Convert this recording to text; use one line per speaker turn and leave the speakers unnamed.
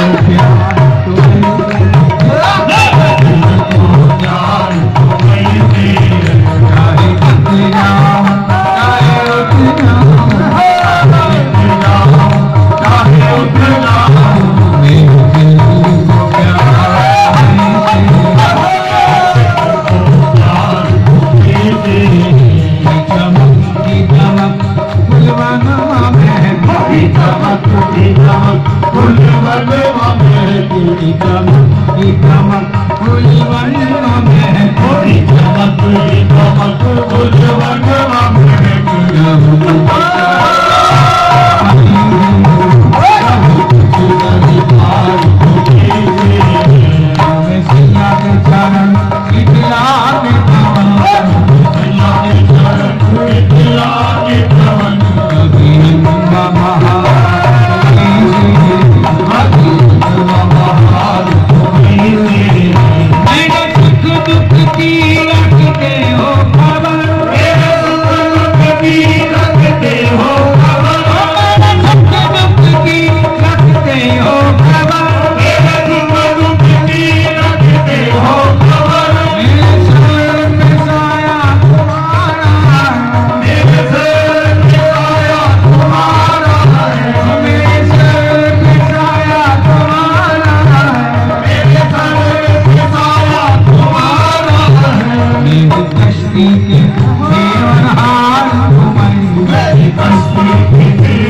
प्यार
Thank you.
जीते जीवन हार तुम
बस्ती